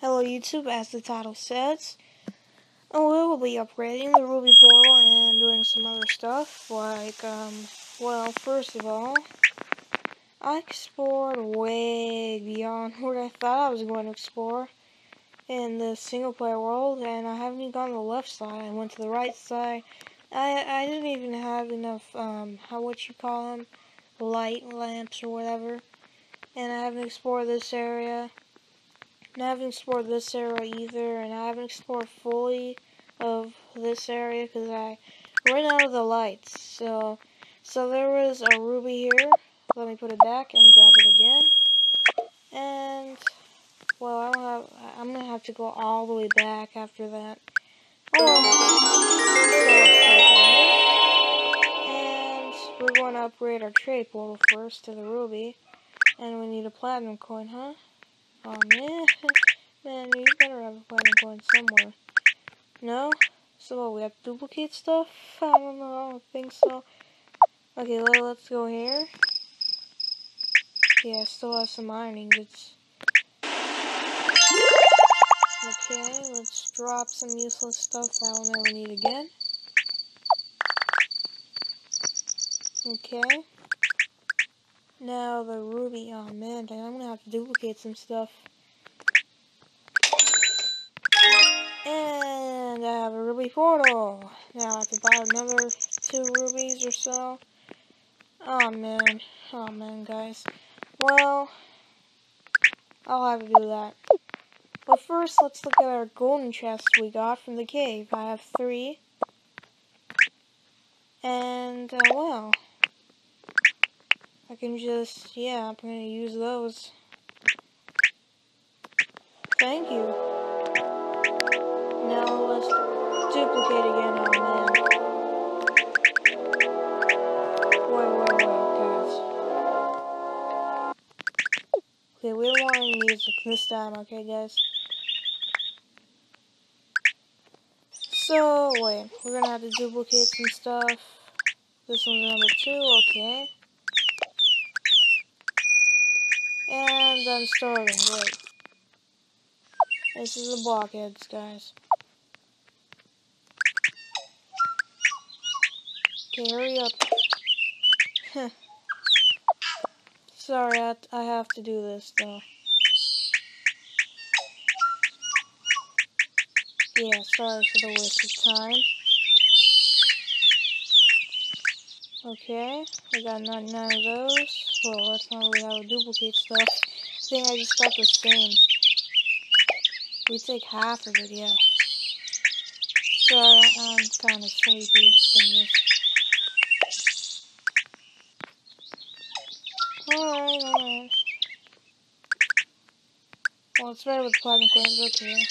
Hello YouTube, as the title says. We will be upgrading the Ruby portal and doing some other stuff, like, um, well, first of all, I explored way beyond what I thought I was going to explore in the single player world, and I haven't even gone to the left side. I went to the right side. I I didn't even have enough um how what you call them light lamps or whatever, and I haven't explored this area. And I haven't explored this area either, and I haven't explored fully of this area because I ran out of the lights. So, so there was a ruby here. Let me put it back and grab it again. And well, I don't have. I'm gonna have to go all the way back after that. Oh, and we're going to upgrade our trade portal first to the ruby, and we need a platinum coin, huh? Oh man, man, you better have a platinum coin somewhere. No? So what, we have to duplicate stuff? I don't know, I don't think so. Okay, let, let's go here. Yeah, I still have some ironing. It's Okay, let's drop some useless stuff that we'll never need again. Okay. Now the ruby. Oh man, I'm gonna have to duplicate some stuff. And I have a ruby portal. Now I have to buy another two rubies or so. Oh man. Oh man, guys. Well, I'll have to do that. But first, let's look at our golden chests we got from the cave. I have three. And, uh, well, I can just, yeah, I'm to use those. Thank you. Now let's duplicate again. Oh, man. Wait, wait, wait, guys. Okay, we don't want any music this time, okay, guys? So, wait, we're gonna have to duplicate some stuff. This one's number two, okay. And I'm starting, great. This is the blockheads, guys. Okay, hurry up. Sorry, I, I have to do this, though. Yeah, sorry for the waste of time. Okay, we got none, none of those. Well, that's not really how we duplicate stuff. I think I just got the same. We take half of it, yeah. Sorry, I'm kind of sleepy from this. Alright, alright. Well, it's better with platinum coins, okay.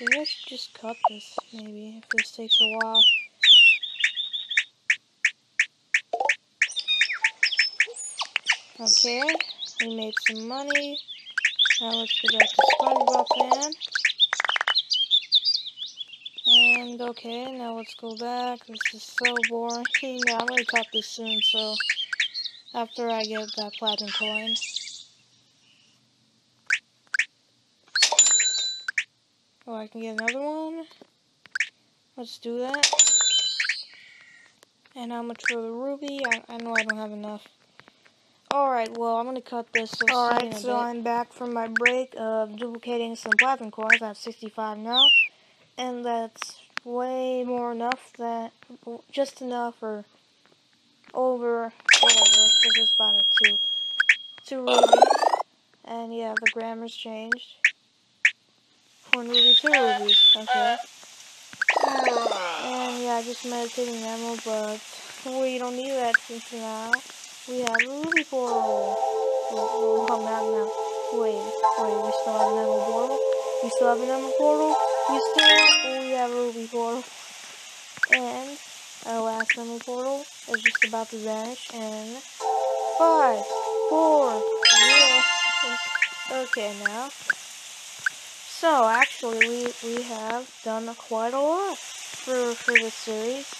Maybe I should just cut this, maybe, if this takes a while. Okay, we made some money. Now let's go back to SpongeBob Fan. And okay, now let's go back. This is so boring. now I'm gonna cut this soon, so after I get that platinum coin. Oh, I can get another one. Let's do that. And how much for the ruby? I, I know I don't have enough. Alright, well, I'm going to cut this. So Alright, so I'm back from my break of duplicating some platinum coins. I have 65 now. And that's way more enough that, just enough or over, whatever, because it's about a two, two rubies. And yeah, the grammar's changed. One ruby, two rubies. Okay. And yeah, I just meditating ammo, but we don't need that since now we have a ruby portal. Oh, oh, not now. Wait, wait, we still have an emerald portal? We still have an emerald portal? We still oh, we have a ruby portal. And our last emerald portal is just about to vanish in five, four, three. Okay, now. So actually, we we have done quite a lot for for this series,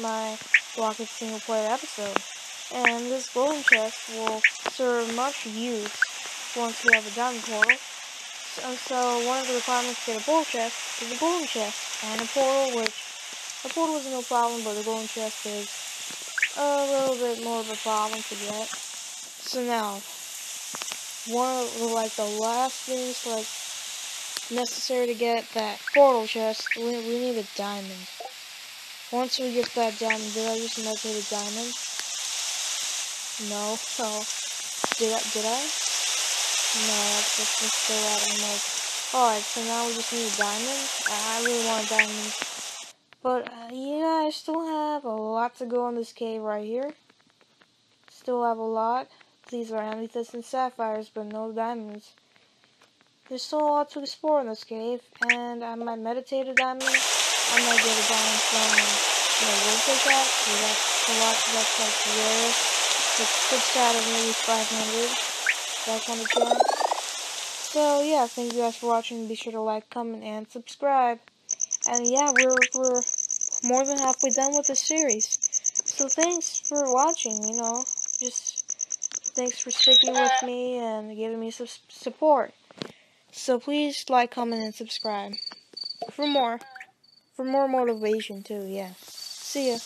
my Blockhead single player episode. And this golden chest will serve much use once we have a diamond portal. So, so one of the requirements to get a gold chest is a golden chest and a portal, which a portal is no problem, but the golden chest is a little bit more of a problem to get. So now, one of the, like the last things like necessary to get that portal chest, we, we need a diamond. Once we get that diamond, did I just meditate a diamond? No. So, did I? Did I? No, that's just, just still out mode. Alright, so now we just need a diamond. I really want diamonds. But, uh, yeah, I still have a lot to go in this cave right here. Still have a lot. These are amethysts and sapphires, but no diamonds. There's still a lot to explore in this cave, and I might meditate a diamond. I might get a diamond from, you know, wood like that, so that's a lot, that's like rare. Just out of maybe 500, 500 gems. So, yeah, thank you guys for watching. Be sure to like, comment, and subscribe. And yeah, we're, we're more than halfway done with the series. So thanks for watching, you know, just Thanks for sticking with me and giving me some support. So please like, comment, and subscribe for more. For more motivation too, yeah. See ya.